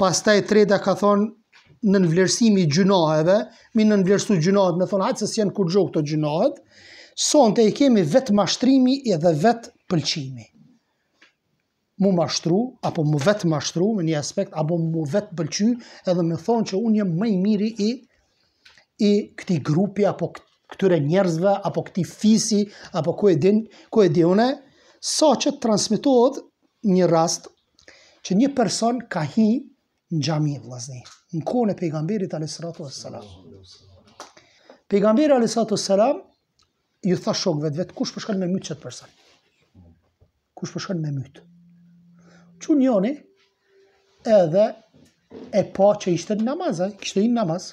Pastaj e treta ka thonë nënvlerësimi i gjynaheve, m'i nënvlerësu gjynahet, me thonë hajt se s'janë kurgjo këto gjynahet, sonte i kemi vetëmashtrimi edhe vetëpëlqimi. M'u mashtru, apo m'u vetëmashtru, me një aspekt, apo m'u vetëpëlqy, edhe me thonë që unë jam ma i miri i, i këtij grupi, apo këtyre njerëzve, apo këtij fisi, apo ku e din, ku e di une, saqë transmitohet një rast që një person ka hi në xhami vllazni, në kohën e pejgamberit alejhi salatu ve selam. Pejgamberi alejhi salatu ve selam ju tha shokëve të vet, kush po shkon me myt qet person? Kush po shkon me myt? U çu njoni edhe e pa që ishte në namaz ai, kishte hi në namaz,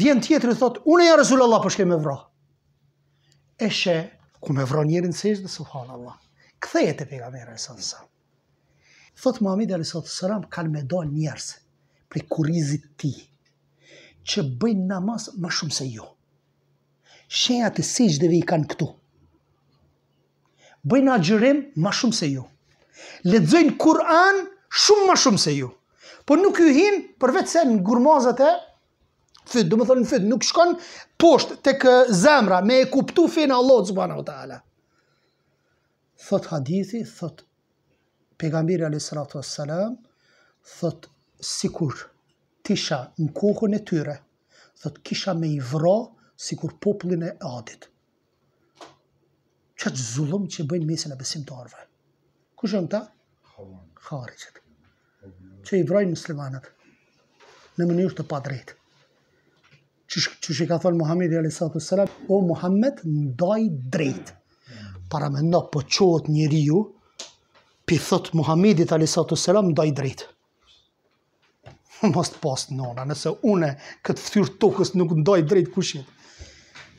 Vjen tjetri thot, unë ja Resul Allah po shkoj me vra. E sheh, ku me vra njerin në sexhde subhan Allah. Kthehet te pejgamberi alejhi salatu selam. Thot Muhammedi alejhi salatu selam, kanë me dal njerëz prej kurrizit tij, që bëjnë namaz ma shumë se ju. Shenjat e sexhdeve i kanë këtu. Bëjnë agjërim ma shumë se ju. Lexojnë Kur'an shumë ma shumë se ju. Po nuk ju hin përveçse në gurmazat e fyt, domethënë në fyt, nuk shkon poshtë tek zemra me e kuptu fenë e Allahut subhanehu ve teala. Thot hadithi, thot pejgamberi a.s. thot sikur t'isha në kohën e tyre, thot kisha me i vra sikur popullin e Adit. Qat zullum që bëjnë n'mesin e besimtarve. Kush janë ta? Havarixhët që i vrajnë muslimanët në mënyrë të padrejt. Qysh i ka thonë Muhammedit alejhi salatu selam, o Muhammed ndaj drejt. Paramendo po çohet njeriu, p'i thotë Muhammedit alejhi salatu selam ndaj drejt. Mos të past nona, nëse une n'këtë ftyrë tokës nuk ndaj drejt kush.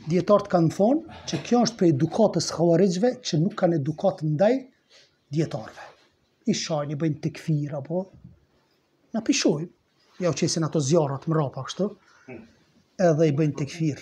Dijetarët kanë thonë që kjo është prej edukatës havarixhve që nuk kanë edukatë ndaj dijetarëve. I shajnë, i bëjnë tekfir apo, na p'i shohim, ja u qesin ato zjarrat mrapa kështu, edhe i bëjnë tekfir.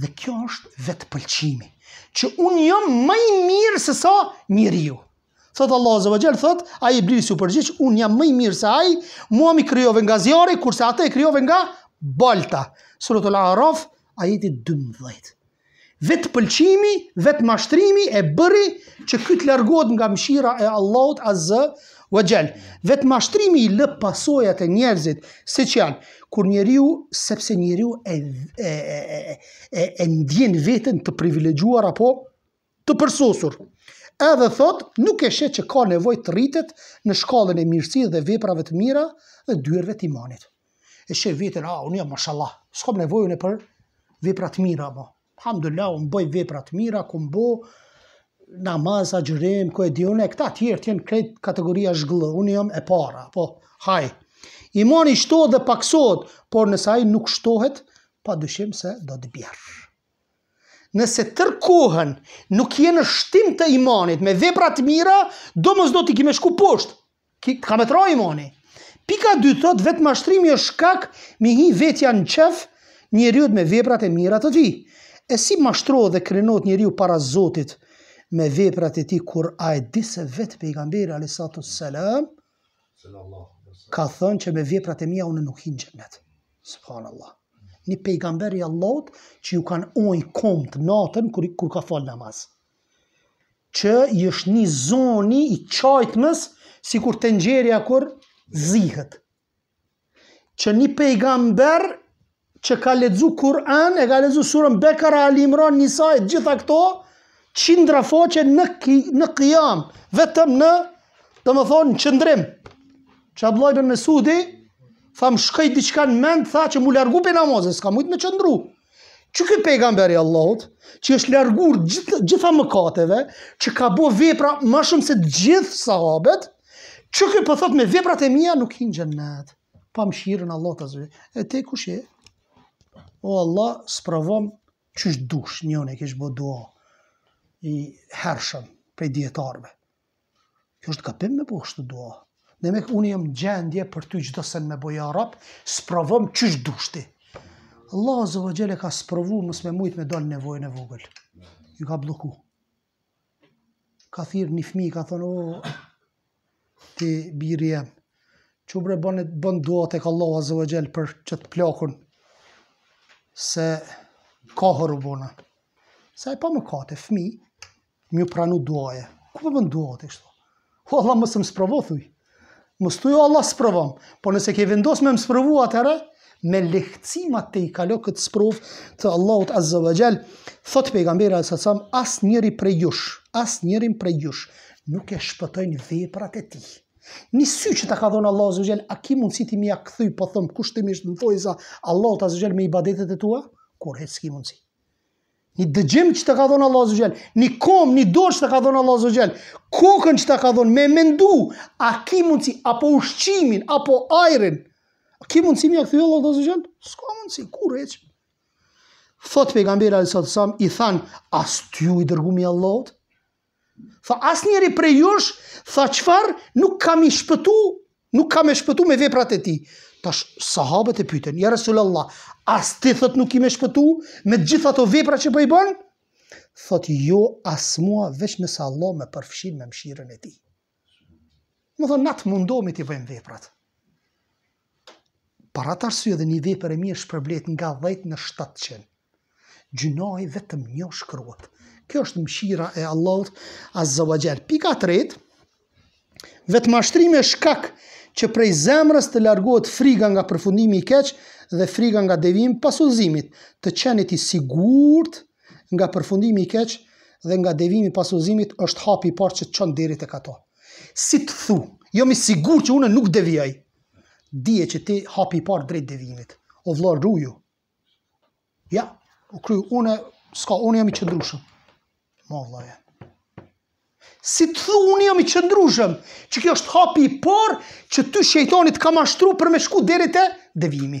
Dhe kjo është vetëpëlqimi, që unë jam ma i mirë sesa njeriu. Thot Allah Azza wa Jall, thot, ai iblisi u përgjigj, unë jam më i mirë se ai, mua më krijove nga zjarri, kurse atë e krijove nga balta. Suratul Araf, ajeti 12. Vetëpëlqimi, vetëmashtrimi e bëri që ky të largohet nga mëshira e Allahut Azza Wa jall, vetëmashtrimi i lë pasoja te njerëzit, siç janë, kur njeriu, sepse njeriu e, e, e, e, e ndjen veten të privilegjuar apo të përsosur. Edhe thot, nuk e sheh që ka nevoj të rritet në shkallën e mirësi dhe veprave të mira dhe dyerve të imanit. E sheh veten, a, unë jam mashallah, s'kam nevoj unë për vepra të mira, mo. Alhamdulillah, unë bëj vepra të mira, kom bo, namaz, agjërim, ku e di unë, këta tjerët janë krejt kategoria zhgëllë, unë jam e para, po, haj. Imani shtohet dhe paksohet, por nëse ai nuk shtohet, pa dyshim se do të bjerë. Nëse tërë kohën nuk je në shtim të imanit me vepra të mira, domosdo ti ki me shku poshtë. Ki ka me t'ra imani. Pika dy thot vetëmashtrimi është shkak me i hi vetja në qef njeriut me veprat e mira të tij. E si mashtrohet dhe krenohet njeriu para Zotit me veprat e tij kur ai e di se vetë pejgamberi alejhi salatu wa selam ka thënë që me veprat e mia unë nuk hi në xhennet. Subhanallah. Një pejgamber i Allahut që iu kanë oj komtë natën kur, kur ka falë namaz. Që i është ni zoni i qajtmes sikur tenxherja kur zihet. Që ni pejgamber që ka lexu Kur'an, e ka lexu surën Bekara, Ali Imran, Nisa e të gjitha këto, qindra faqe në, në kijam, vetëm në, domethonë, në qëndrim. Që Abdullah ibn Mesudi, tha më shkoi diçka në mend, tha që m'u largu prej namazit, s'ka mujtë me qëndru. Qiky pejgamber i Allahut, që është largu gjitha, gjitha mëkateve, që ka bo vepra ma shumë se gjithë sahabet, qiky po thot po me veprat e mija nuk hi në xhennet pa mëshirën e Allahut Azza wa. E ti kush je? O Allah, sprovom qysh dush, njëni kish bo dua i hershëm prej dijetarëve. Kjo është gabim me bo kështu dua. Ne me unë jam n'gjendje për ty çdo sen me bo, ja Rab, sprovom qysh dush ti. Allahu Azza wa Jall e ka sprovu mos me mujt me dalë nevojën e vogël. Iu ka blloku. Ka thirr një fmi, ka thonë, o, ti biri jem. Çu bre bënë bën dua tek Allahu Azza wa Jall për qët plakun se kahër u bona. Se je pa mëkate, fmi, Iu pranu duaja. Ku po bën dua ti kështu? O Allah mos më sprovo thuj. Mos thuj Allah sprovom. Po nëse ke vendos me më sprovu atëherë më lehtësoma ta kaloj këtë sprov të Allahut Azza wa Jall. Thot pejgamberi sa sam asnjëri prej jush, asnjërin prej jush nuk e shpëtojnë veprat e tij. Një sy që ta ka dhënë Allahu Azza wa Jall, a ki mundësi ti me ia kthy, po them kushtimisht në thonjëza Allahut Azza wa Jall me ibadetet e tua? Kurrë hiç s'ki mundësi. Një dëgjim që të ka dhonë Allah Azza wa Xhel, një kom, një dorë që të ka dhonë Allah Azza wa Xhel, kokën që të ka dhonë, me mendu, a ki mundësi, apo ushqimin, apo ajrin, a ki mundësi me ia kthy Allahut Azza wa Xhel? S'ka mundësi, kurrë hiç? Thot pejgamberi alejhi salatu wasalam, i than, as ti, o i dërgumi i Allahut? Tha asnjëri prej jush, tha çfarë nuk ka me shpëtu, nuk ka me shpëtu me veprat e tij. Tash sahabët e pyetën, ja Resulallah, as ti thot nuk ki me shpëtu me të gjitha ato vepra që po i bën? Thot jo as mua veç nëse Allah më përfshin me mëshirën e tij. Me thonë, na të mundohmi t'i bëjmë veprat. Për atë arsye edhe një vepër e mirë shpërblehet nga 10 në 700. Gjynahi vetëm një shkruhet. Kjo është mshira e Allahut Azza wa Xhel. Pika tretë, vetëmashtrimi e shkak që prej zemrës të largohet friga nga përfundimi i keq dhe friga nga devijimi pas udhëzimit, të qenit i sigurt Nga përfundimi i keq dhe nga devijimi pas udhëzimit është hapi i parë që të çon deri tek ato. Si të thu, jam i sigurt që unë nuk devijoj. Dije që ti hapi i parë drejt devijimit. O vëlla ruju. Ja, u kry, unë s'ka, unë jam i qëndrueshëm. More vëlla. Si të thu, unë jam i qëndrueshëm, që kjo është hapi i parë që ty shejtani të ka mashtruar për me shku deri te devijimi.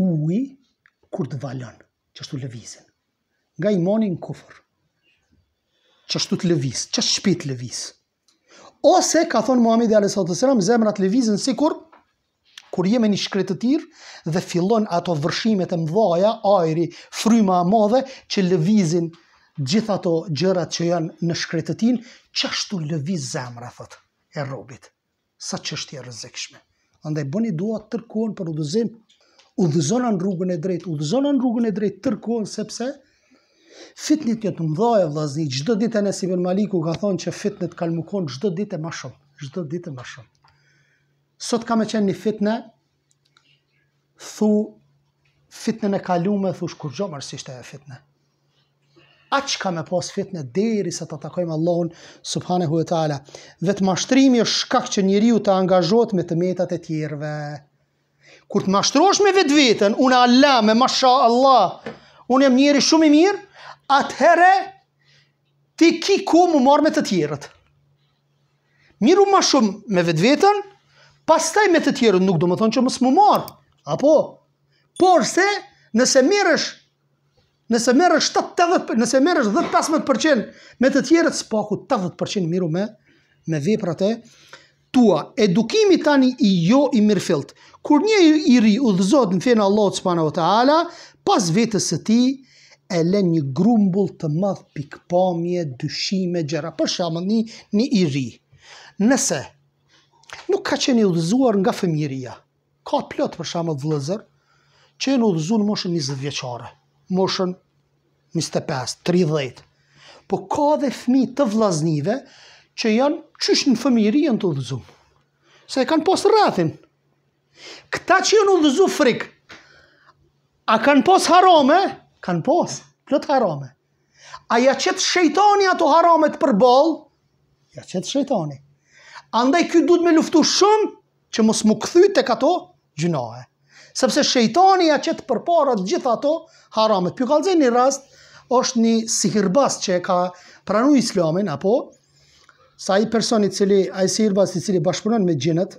Uji kur të valon, qashtu lëvizin. Nga imani në kufër. Qashtu të lëviz, qaq shpejt lëviz. Ose ka thënë Muhamedi alayhi salatu wasalam, zemrat lëvizin sikur kur jemi në shkretëtir dhe fillon ato vërshimet e mdhaja, ajri, fryma e madhe që lëvizin gjithë ato gjërat që janë në shkretëtinë, qashtu lëviz zemra thot e robit. Sa çështje e rrezikshme. Andaj bëni dua tërë kohën për udhëzim. Udhëzona në rrugën e drejtë, udhëzona në rrugën e drejtë tërë kohën sepse fitnet janë të mëdhaja vllazni, çdo ditë Enes ibn Maliku ka thonë që fitnet kanë m'u kon çdo ditë e ma shumë, çdo ditë e ma shumë. Sot ka me qenë një fitne Thu fitnen e kalume, thush kurgjo more s'ishte ajo fitne. Aq ka me pas fitne derisa ta takojmë Allahun subhanehu we teala. Vetëmashtrimi është shkak që njeriu të angazhohet me të metat e tjerëve. Kur të mashtrohesh me vetveten, unë Allah, me masha Allah, unë jam njeri shumë i mirë, atëherë ti ki kohë m'u marrë me të tjerët. Miru ma shumë me vetveten, pastaj me të tjerët nuk do me thonë që mos m'u marrë. Apo, porse nëse merresh nëse merresh 7-80% nëse merresh 10-15% me të tjerët, së paku 80% miru me, me veprat e tua. Edukimi tani i jo i mirëfilltë. Kur një i ri udhëzohet në fenë e Allahut subhanehu we teala, pas vetes së tij, e lën një grumbull të madh pikëpamje, dyshime, gjëra. Për shembull, një, një i ri, nëse nuk ka qenë i udhëzuar nga fëmijëria, ka plot për shembull vëllezër që janë udhëzuar në moshën 20 vjeçare, moshën 25, 30. Po ka dhe fëmijë të vllaznive që qysh në fëmijëri janë të udhëzuar. Se e kanë pas rrethin. Këta që janë udhëzu frik, a kanë pas harame? Kanë pas, plot harame. A ja qet shejtani ato haramet përballë? Ja qet shejtani. Andaj ky duhet me luftu shumë që mos m'u kthy tek ato gjynahe. Sepse shejtani ja qet përpara gjitha ato haramet. Pi ju kallëzoj një rast, është një sihirbas që ka pranu islamin, apo sa ai person i cili, ai sihirbas i cili bashkëpunon me xhinët,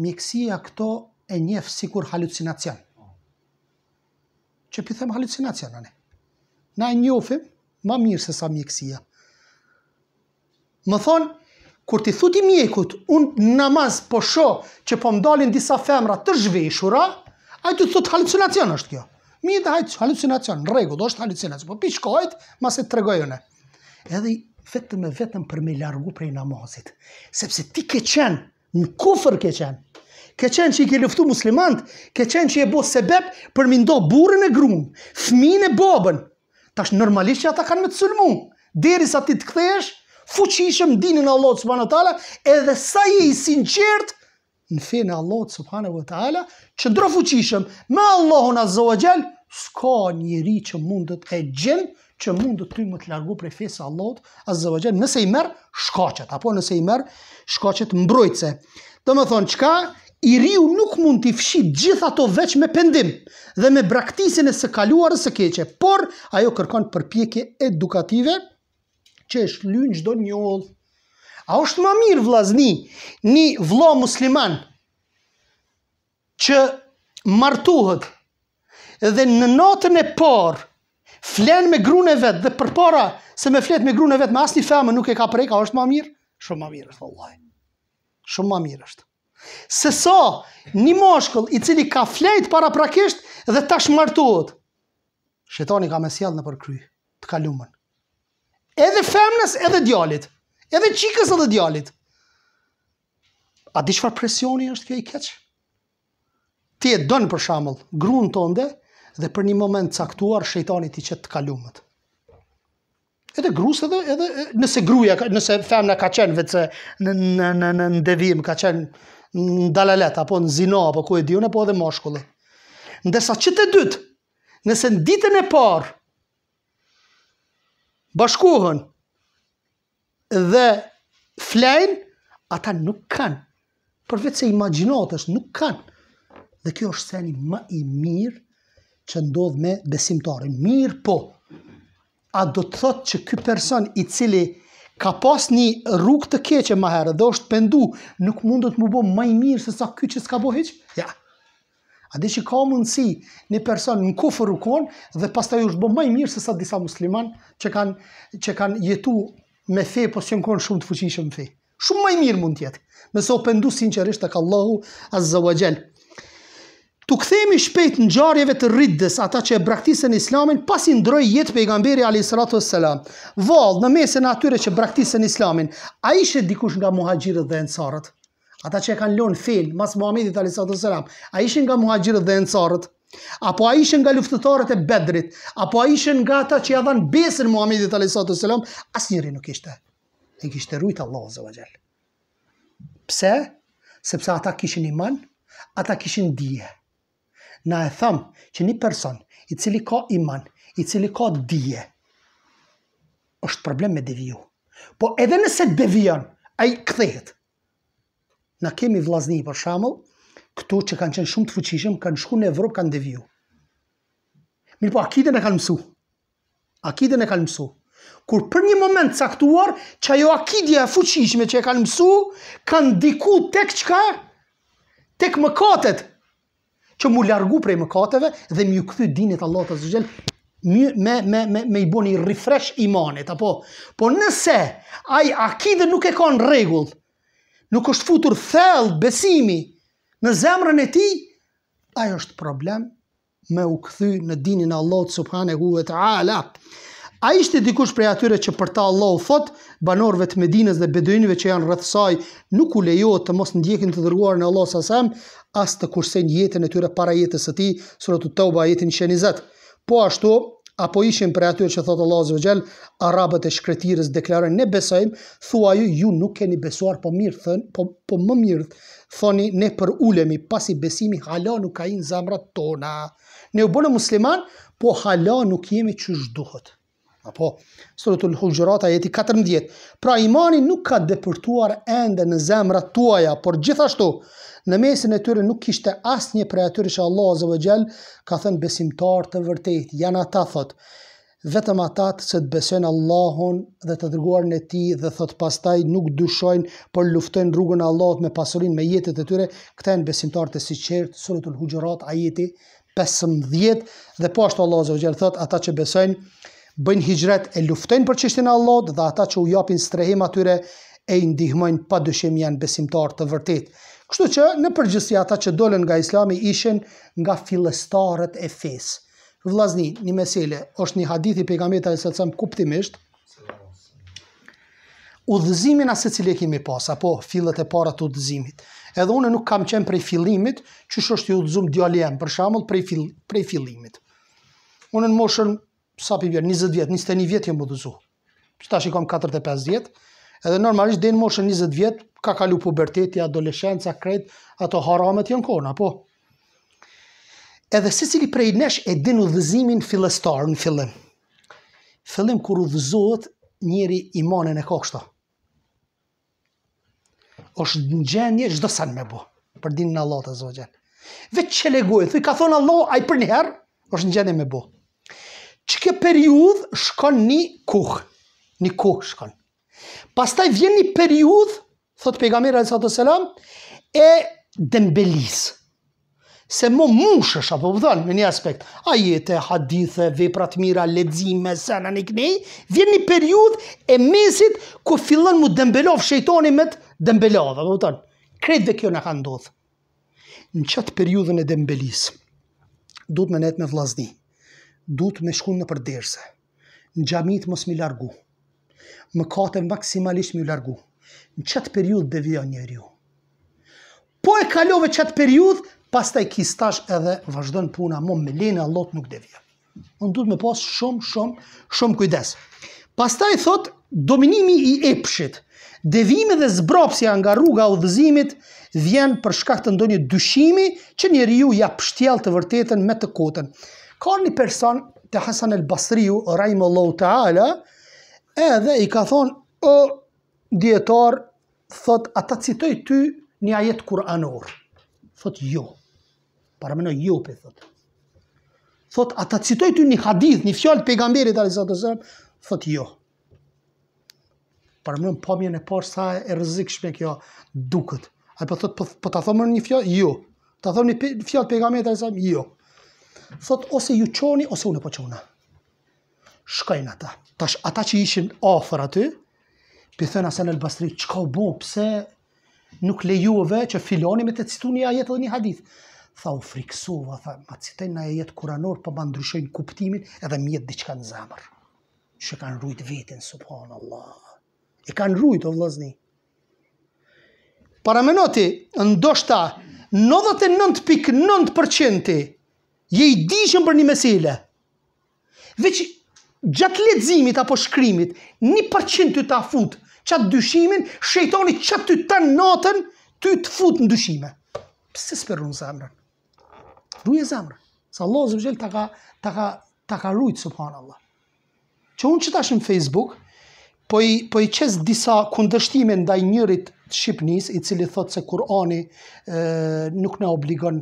Mjekësia këto e njef sikur halucinacion. Qe pi them halucinacion, ani. Na e njofim ma mirë se sa mjekësia. Me thonë, kur t'i thu ti mjekut, unë n'namaz po shoh që po m'dalin disa femra të zhveshura, ai të thotë halucinacion është kjo. Mirë dhe hajt, halucinacion, në rregull, është halucinacion. Po pi shkojt, masi të tregoj unë. Edhe vetëm e vetëm për me largu prej namazit. Sepse ti ke qenë, në kufër ke qenë. Ke qenë që i ke luftu muslimant, ke qenë që je bo sebep për m'i nda burrin e grun, fminë e babën. Tash normalisht që ata kanë me të sulmu. Derisa ti të kthehesh fuqishëm n'dinin e Allahut subhanahu wa taala, edhe sa je i sinqertë, në fenë e Allahut subhanahu wa taala, qëndro fuqishëm me Allahun azza wa jall, s'ka njeri që mundet e xhin që mundet ty me të largu prej fesë së Allahut azza wa jall, nëse i merr shkaqet apo nëse i merr shkaqet mbrojtëse. Domethonë çka i riu nuk mund t'i fshij gjithë ato veç me pendim dhe me braktisjen e së kaluarës së keqe, por ajo kërkon përpjekje edukative që e shlyn çdo njollë. A është ma mirë vllazni një vlla musliman që martohet dhe në natën e parë flen me grun e vet dhe përpara se me flet me grun e vet me asni femën nuk e ka prek, a është ma mirë? Shumë ma mirë është, vallahi. Shumë ma mirë është. Sesa një mashkull i cili ka flet paraprakisht dhe tash martohet, shejtani ka me ja sjellë nëpër kry. Të kalumën. Edhe femnës, edhe djalit. Edhe çikës edhe djalit. A di çfarë presioni është kjo i keq? Ti e don për shembull, grun tënde, dhe për një moment të caktuar, shejtani t'i qet të kalumet. Edhe grusë edhe, edhe nëse gruja, nëse femna ka qenë veçse në, në, në, në, në devijim, ka qenë në dalalet, apo në zina, apo ku e di unë, apo edhe mashkulli. Ndërsa që të dytë, Nëse në ditën e parë bashkohen dhe flejnë, ata nuk kanë. Përveç se imagjinatës nuk kanë. Dhe kjo është seni ma i mirë që ndodh me besimtarin. Mirëpo, a do të thotë që ky person i cili ka pas një rrugë të keqe ma herët dhe është pendu, nuk mundet m'u bo ma i mirë se sa ky që s'ka bo hiç? Ja, A di që ka mundësi një person n'kufër u konë dhe pastaj është bo ma i mirë se sa disa muslimanë që kanë që kanë jetu me fe, po s'jan konë shumë të fuqishëm n'fe. Shumë ma i mirë mund t'jetë, nëse u pendu sinqerisht teka Allahu Azza wa Xhel. T'u kthehemi shpejt ngjarjeve të riddes, ata që e braktisën islamin, pasi ndrroi jetë Pejgamberi a.s. Vallë, në mesin e atyre që braktisën islamin, a ishe dikush nga muhaxhirët dhe ensarët? Ata që e kanë lonë fenë mas Muhamedit alayhis salam, a ishin nga muhaxhirët dhe ensarët? Apo a ishin nga luftëtarët e Bedrit? Apo a ishin nga ata që ia dhanë besën Muhamedit alayhis salam? Asnjëri nuk ishte. I kishte rujt Allahu azza wa xhel. Pse? Sepse ata kishin iman, ata kishin dije. Na e thamë që një person i cili ka iman, i cili ka dije, është problem me deviju. Po edhe nëse devijon, ai kthehet. Na kemi vllazni për shembull, këtu që kanë qenë shumë të fuqishëm, kanë shku në Evropë, kanë deviju. Mirëpo akiden e kanë mësu. Akiden e kanë mësu. Kur për një moment t'caktuar, që ajo akidja e fuqishme që e kanë mësu, ka ndiku tek çka, tek mëkatet, që m'u largu prej mëkateve dhe m'iu kthy dinit Allahut azza wa xhel, me, me, me, me, me i bo ni refresh imanit, apo? Po nëse, ai akiden nuk e ka n'rregull, nuk është futur thellë besimi në zemrën e tij, ai është problem me u kthy në dinin e Allahut subhanehu we teala. A ishte dikush prej atyre që për ta Allahu thotë, banorëve të medinës dhe beduinve që janë rreth saj, nuk u lejohet të mos ndjekin të dërguarin e Allahut s.a.s., as të kursejnë jetën e tyre para jetës së tij, suretu Teube ajeti njëqindenjëzet. Po ashtu, apo ishin prej atyre që thotë Allah azza wa xhel, arabët e shkretëtirës deklarojnë, ne besojmë, thuaju, ju nuk keni besuar, po mirë, thon, po, po më mirë, thoni ne përulemi pasi besimi hala nuk ka hi n'zemrat tona. Ne u bom muslimanë, po hala nuk jemi qysh duhet. Apo, suretul Huxhurat ajeti 14. Pra imani nuk ka depërtuar ende në zemrat tuaja, por gjithashtu, në mesin e tyre nuk kishte asnjë prej atyre që Allah azza wa xhel ka thënë besimtarë të vërtetë, janë ata thotë. Vetëm ata të cilët besojnë Allahun dhe të dërguarin e Tij dhe thot pastaj nuk dyshojnë, por luftojnë n'rrugën e Allahut me pasurinë, me jetët e tyre, këta janë besimtarët e sinqertë, Suratul Hujurat, ajeti 15 dhe po ashtu Allahu azza wa jall thot ata që besojnë bëjnë hijret e luftojnë për çështjen e Allahut dhe ata që u japin strehim atyre e i ndihmojnë pa dyshim janë besimtar të vërtet. Kështu që në përgjithësi ata që dolën nga Islami ishin nga fillestarët e fesë. Vllazni, një mesele, është një hadith i pejgamberit alayhis salam kuptimisht. Udhëzimin secili e kemi pas, apo fillet e para të udhëzimit. Edhe unë nuk kam qenë prej fillimit, qysh është i udhëzum djali jem, për shambull prej, fil, prej fillimit. Unë në moshën, sa për vjerë, 20 vjet, 21 vjet jam udhëzu. që ta shikom 45 vjet, edhe normalisht deri në moshën 20 vjet, ka kalu puberteti, adoleshenca, krejt, ato haramet janë konë, po. Edhe secili prej nesh e din udhëzimin fillestar në fillim. Fillim kur udhëzohet njeri imanin e ka kshtu. është në gjendje çdo sen me bo, për dinin e Allahut azza wa jall. Veç që e lexojnë, thuj, ka thonë Allahu, ai përnjëherë, është në gjendje me bo. Qekjo periudh, shkon një kohë, një kohë shkon. Pastaj vjen një periudh, thotë pejgamberi a.s. e dembelisë. se mo mushesh a po, me thon në një aspekt. Ajete, hadithe, vepra të mira, lexime, sene, anekënd, vjen një periudhë e mesit ku fillon mu dembelov shejtani me të dembelos, a po, me thon. Krejt dhe kjo na ka ndodh. Në qat periudhën e dembelis, duhet me nejt me vllazni, duhet me shku nëpër derse, N'xhamitë mos m'u largu. Mëkate maksimalisht miu largu. N'qat periudhë devijon njeriu. Po e kalove qat periudhë, pastaj ki stazh edhe vazhdon puna mo me lejen e Allahut nuk devijon. Po duhet me pas shumë, shumë, shumë kujdes. Pastaj thot, dominimi i epshit, devimi dhe zbrapsja nga rruga udhëzimit vjen për shkak të ndonjë dyshimi që njeriu ja pshtjell të vërtetën me të kotën. Ka një person te Hasan el Basriu, rahimehullahu teala, edhe i ka thonë, o dijetar, thot, a ta citoj ty një ajet kuranor? Thot, jo. Paramendo, jo, po i thot. Thot, a ta citoj ty një hadith, një fjalë të pejgamberit, thot, jo. Paramendo në pamjen e parë sa e rrezikshme kjo duket. Ai po thotë po, po ta thom një fjalë, jo. Ta thom një fjalë pejgamberit alejhi selam, jo. Thotë ose ju çoni ose unë po çohna. Shkojnë ata. Tash ata që ishin afër aty, p'i thonë Hasan el Basri, çka u bë, pse nuk e lejove që filani me të citu një ajet dhe një hadith. Tha u frikësova, tha, ma citojnë një ajet kuranor, po ma ndryshojnë kuptimin edhe m'jet diçka në zemër. E kanë rujt veten, subhanallah. E kanë rujt, o vllazni. Parameno ti, ndoshta, 99.9% je i dijshëm për një mesele. Veç, gjatë leximit apo shkrimit, një përqind të ta fut, qat dyshimin, shejtani qaty tanë natën, ty të fut në dyshime. Pse s'p'e run zemrën? Ruje zemrën. Se Allahu azze ve xhel të ka, të ka Ta ka rujt subhanallah. Qe unë qe tash në Facebook, po i, po i qes disa kundërshtime ndaj njërit t'Shqipnisë, i cili thotë se Kurani nuk na obligon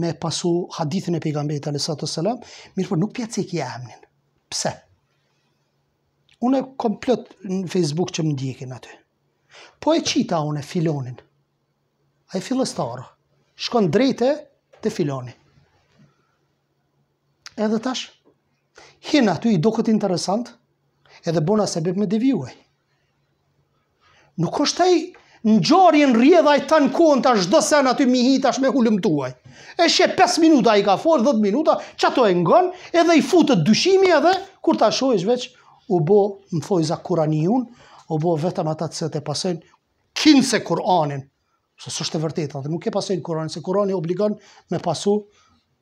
me pasu hadithin e pejgamberit alayhi salatu wasalam, mirëpo nuk p'ja ceki emnin. Pse? Unë kam plot në Facebook që më ndjekin aty. Po e qita unë filanin. Ai fillestar. Shkon drejt te filani. Edhe tash, hin aty i doket interesant, edhe bona sebep me deviju ai. Nuk është tash në gjendje ndoshta tanë kohën tash çdo sen aty me hi tash me hulumtu ai. E sheh qe 5 minuta i ka forë, 10 minuta, qato e ngon, edhe i futet dyshimi edhe, kur ta shohish veç, u bo në thojza kuranijun, u bo vetëm ata që e pasojnë, kinse kuranin, se s'është e vërteta, dhe nuk e pasojnë kuranin, se kurani obligon me pasu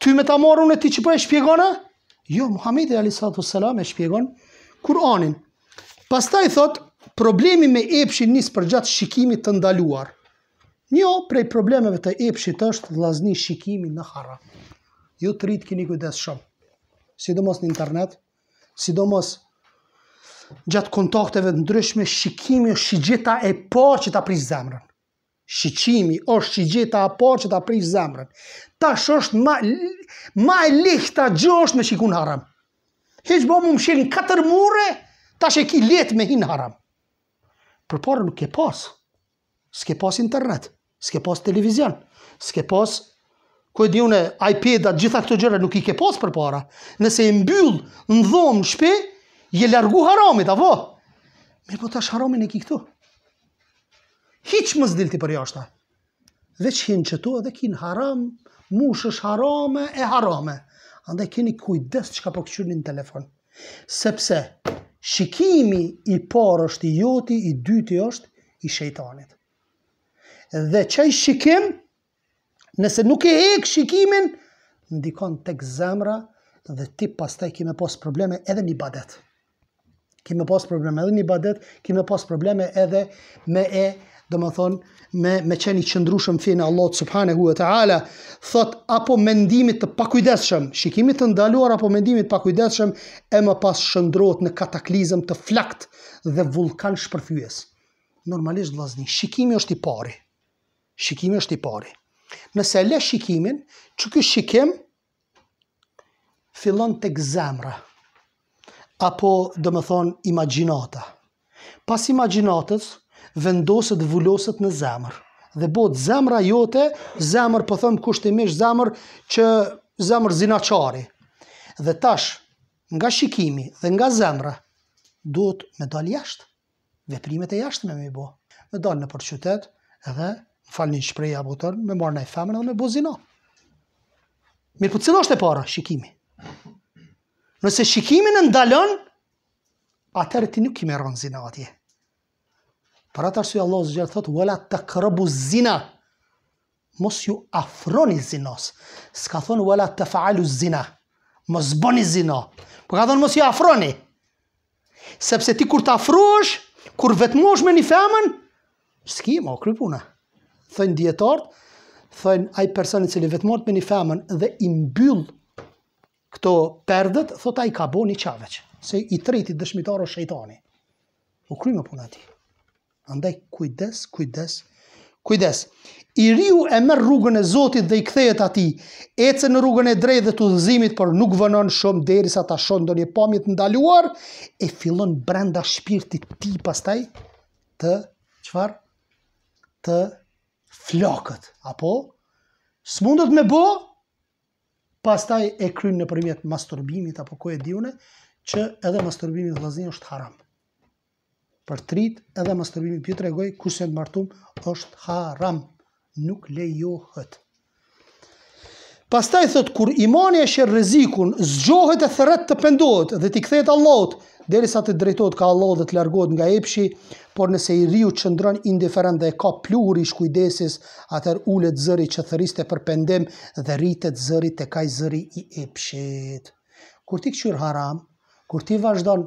Ty me ta marrë unë e ti që po e shpjegojmë? Jo, Muhammedi a.s. e shpjegon Kur'anin. Pastaj thotë, problemi me epshin nis përgjatë shikimit të ndaluar. Njo prej problemeve të epshit është vllazni shikimi në haram. Ju të ritë kini kujdes shumë. Sidomos në internet, sidomos gjatë kontakteve të ndryshme, shikimi është shigjeta e parë që ta prish zemrën. Shikimi është shigjeta e parë që ta prish zemrën. Tash është ma, ma e lehta gjë është me shiku haram. Hiç, bash m'u mshelë në katër mure, tash e ki lehtë me hi n'haram. Përpara nuk ke pas. S'ke pas internet, s'ke pas televizion, s'ke pas ku e di unë iPad-a, gjitha këto gjëra nuk i ke pas përpara. Nëse je mbyll në dhomë në shpi, je larg haramit, apo? Mirëpo tash haramin e ki këtu. Hiç mos dil ti përjashta. Veç hin qëtu edhe ki haram, mush është harame e harame. Andaj keni kujdes çka po kqyrni në telefon. Sepse shikimi i parë është i joti, i dyti është i shejtanit. Dhe qaj shikim Nëse nuk e hek shikimin, ndikon tek zemra dhe ti pastaj ki me pas probleme edhe në ibadet. Ki me pas probleme edhe në ibadet, ki me pas probleme edhe me e, domethënë, me me qenë i qëndrueshëm n'fenë e Allahut subhanahu wa taala, thotë apo mendimit të pakujdesshëm, shikimit të ndaluar apo mendimit të pakujdesshëm e më pas shndërrohet në kataklizëm të flaktë dhe vullkan shpërthyes. Normalisht vllazni, shikimi është i pari. Shikimi është i pari. Nëse e le shikimin, qiky shikim fillon tek zemra, apo domethënë imagjinata. Pas imagjinatës, vendoset vuloset në zemër. Dhe bohet zemra jote, zemër po them kushtimisht zemër që zemër zinaqari. Dhe tash, nga shikimi dhe nga zemra, duhet me dal jashtë. veprimet e jashtme me i bo. Me dalë nëpër qytet edhe, falni n'shprehje apo tërë, me marrë naj femën edhe me bo zina. Mirëpo cila është e para, shikimi. Nëse shikimin e ndalon, atëherë ti nuk ki me ra n'zina atje. Për atë arsye Allahu azze ve xhel thotë, wa la takrabu zina. mos ju afroni zinasë. S'ka thonë wa la tef'alu zina. Mos boni zina. Po ka thonë mos ju afroni. Sepse ti kur të afrohesh, kur vetmohesh me një femën, s'ki ma, u kry puna. Thojnë dijetarët, thojnë ai personi cili vetmohet me një femën dhe i mbyll këto perdet, thotë ai ka bo niqah, veç se i treti dëshmitar o shejtani. U kry ma puna e tij. Andaj kujdes, kujdes, kujdes. I riu e merr rrugën e Zotit dhe i kthehet atij. Ecën në rrugën e drejtë dhe të udhëzimit, por nuk vonon shumë derisa ta shohë ndonjë pamje të ndaluar e fillon brenda shpirtit të tij pastaj të çfarë të flakët, apo s'mundet me bo, pastaj e kryen nëpërmjet masturbimit apo ku e di unë, që edhe masturbimi vllazni është haram. Për t'rit edhe masturbimi po tregoj kush s'është martum është haram nuk lejohet Pastaj thotë kur imani e sheh rrezikun zgjohet e thërret të pendohet dhe t'i kthehet Allahut derisa të drejtohet ka Allahu dhe të largohet nga epshi por nëse i riu qëndron indiferent dhe e kap pluhuri i shkujdesjes atëherë ulet zëri që thërriste për pendim dhe rritet zëri tek ai zëri i epshit kur ti këqyr haram kur ti vazhdon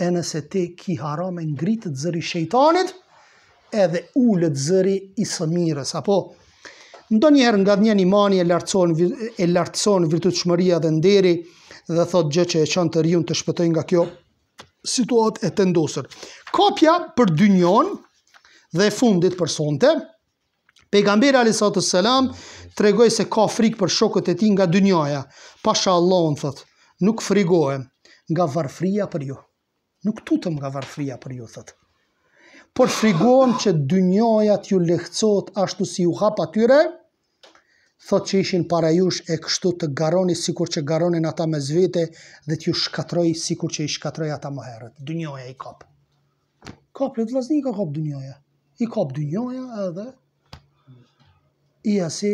e nëse ti kqyr harame ngritet zëri i shejtanit, edhe ulet zëri i së mirës, apo ndonjëherë ngadhënjen imani e lartësohen, e lartësohen virtytshmëria dhe nderi, dhe thotë gjë që e çon të riun të shpëtojë nga kjo situatë e tendosur. Kapja për dynjan dhe e fundit për sonte, Pejgamberi alejhi salatu ve selam tregoi se ka frikë për shokët e tij nga dynjaja. Pasha Allahun thotë, nuk frigohem nga varfëria për ju. Nuk tutem nga varfëria për ju thotë. Por frigohem që dynjaja t'ju lehtësohet ashtu si u hap atyre, thotë që ishin para jush e kështu të garoni sikur që garonin ata mes vete dhe t'ju shkatërrojë sikur që i shkatërroi ata më herët. Dynjaja i kap. Ka plot vllazni i ka kap dynjaja. I kap dynjaja edhe i asi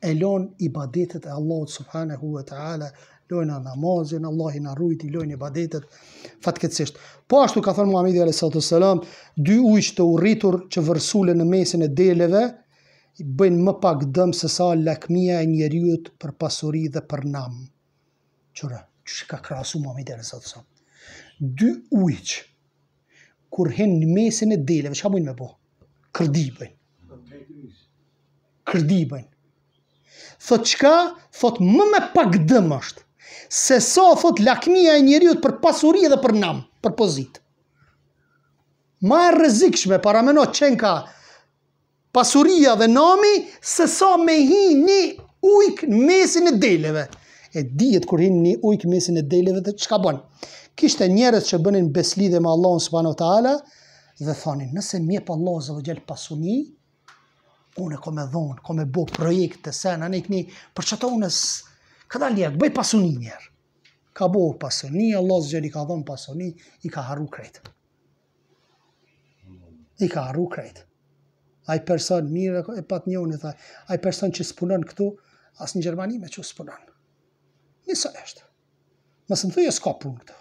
e lojnë ibadetet e Allahut subhanahu wa ta'ala, lojnë namazin, Allahi na rujtë, lojnë ibadetet, fatkeqësisht. Po ashtu ka thënë Muhammedi a.s. dy ujq të uritur që vërsulen në mesin e deleve, bëjnë më pak dëm sesa lakmia e njeriut për pasuri dhe për nam. Qëra, qysh e ka krahasu Muhammedi alejhi salatu selam. Dy ujq, kur hinë në mesin e deleve, çka mujnë me bo? Kërdi bojnë. Kërdi bojnë. Thotë çka, thotë më me pak dëm është, sesa, thotë lakmia e njeriut për pasuri dhe për nam, për pozitë. Ma e rrezikshme, parameno qenka, Pasuria dhe nami sesa me hi një ujk në mesin e deleve. E dihet kur hin një ujk në mesin e deleve dhe çka bën. Kishte njerëz që bënin besëlidhje me Allahun subhanahu wa taala dhe thoshin, nëse më jep Allahu azza wa jall pasuni, unë kam me dhon, kam me bë projekte sen, anë ikni për çato unë ka dalë, le t'bëj pasuni një herë. Ka bë pasuni, Allahu azza wa jall i ka dhon pasuni, i ka harru krejt. I ka harru krejt. Ai person mirë e pat njoni tha, ai person që s'punon këtu, as në Gjermani me çu s'punon. Njiso është. Mos më thuje s'ka punë këtu.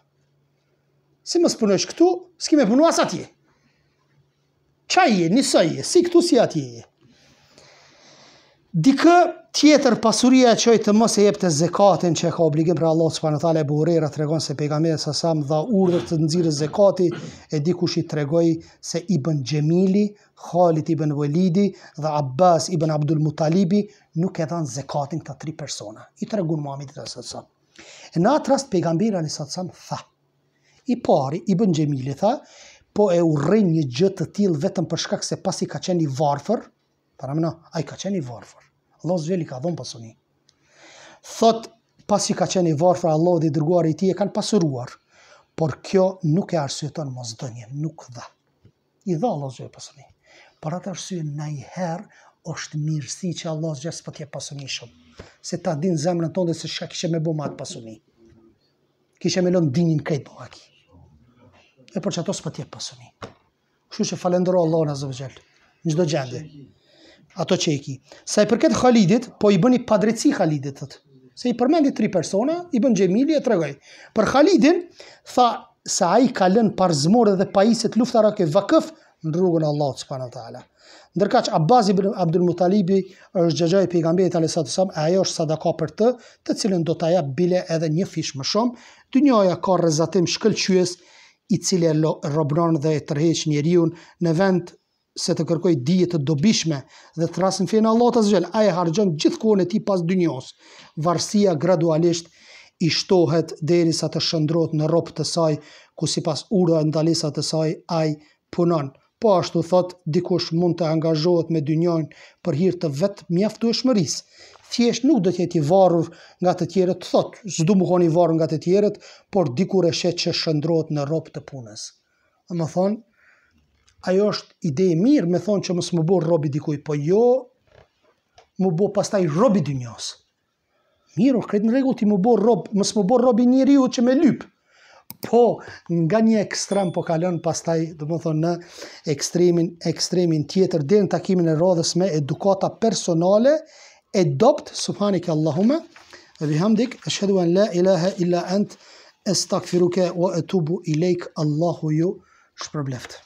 Si me s'punosh këtu, s'ki me punu as atje. Ça je, njiso je, si këtu si atje je. Dikënd tjetër pasuria e çoi të mos e jepte zekatin që e ka obligim për Allahun subhanahu wa taala Ebu Hurejra tregon se pejgamberi s.a.s. dha urdhër të nxirret zekati e dikush i tregoi se Ibn Xhemili, Khalid ibn Velidi dhe Abbas ibn Abdul Mutalibi nuk e dhanë zekatin këta tri persona. I tregon Muhamedit s.a.s. Në atë rast pejgamberi alejhi s.a.s. tha. I pari Ibn Xhemili tha, po e urren një gjë të tillë vetëm për shkak se pasi ka qenë i varfër, Paramno, ai ka qenë i varfër. Allahu Azza wa Jall i ka dhonë pasuni. Thot, pasi ka qenë i varfër, Allahu dhe i dërguari i tij e kanë pasuruar. Por kjo nuk e arsyeton mosdhënien, nuk dha. I dha Allahu Azza wa Jall pasuni. Për atë arsye nëjherë është mirësi që Allahu Azza wa Jall s'po t'jep pasuni shumë. Se ta din zemrën tonde se çka kishe me bo me atë pasuni. Kishe me lonë dinin krejt bo aki. E për qato s'po t'jep pasuni. Kështu që falendero Allahun Azza wa Jall. Në çdo gjendje. Atë që e ki. Sa i përket Khalidit, po i bëni padrejtësi Khalidit thot. Se i përmendi tri persona, Ibn Xhemilin e tregoi. Për Khalidin tha se ai ka lënë parzmore dhe pajisjet luftarake vakëf në rrugën e Allahut subhanahu wa taala. Ndërkaq Abbas ibn Abdul Muttalibi është xhaxhai i pejgamberit alayhi salatu wasallam, ajo është sadaka për të, të cilën do ta jap bile edhe një fish më shumë. Dynjaja ka rrezatim të shkëlqyes i cili e robëron dhe e tërheq njeriun në vend se të kërkojë dije të dobishme dhe të rrisë fenë e Allahut Azza wa Jall, ai e harxhon gjithë kohën e tij pas dynjos. Varësia gradualisht i shtohet derisa të shndërrohet në rob të saj, ku sipas urdhrave e ndalesave të saj, ai punon. Po ashtu thotë, dikush mund të angazhohet me dynjojnë për hir të vetëmjaftueshmërisë. Thjesht nuk do të jetë i varur nga të tjerët, thotë, s'du me kon i varur nga të tjerët, por dikur e sheh që shndërrohet në rob të punës. Domethënë, ajo është ide e mirë me thonë që mos m'u bo rob i dikujt, po jo m'u bo pastaj rob i dynjos. Mirë, krejt në rregull ti m'u bo rob, mos m'u bo rob i njeriut që me lypë. Po, nga një ekstrem po kalon pastaj, domethonë, në ekstremin, ekstremin tjetër, deri në takimin e radhës me edukata personale, e dopt, subhaneke Allahume ve bihamdik, eshhedu an la ilaha illa ent, estagfiruke ve etubu ilejk, Allahu ju shpërbleftë.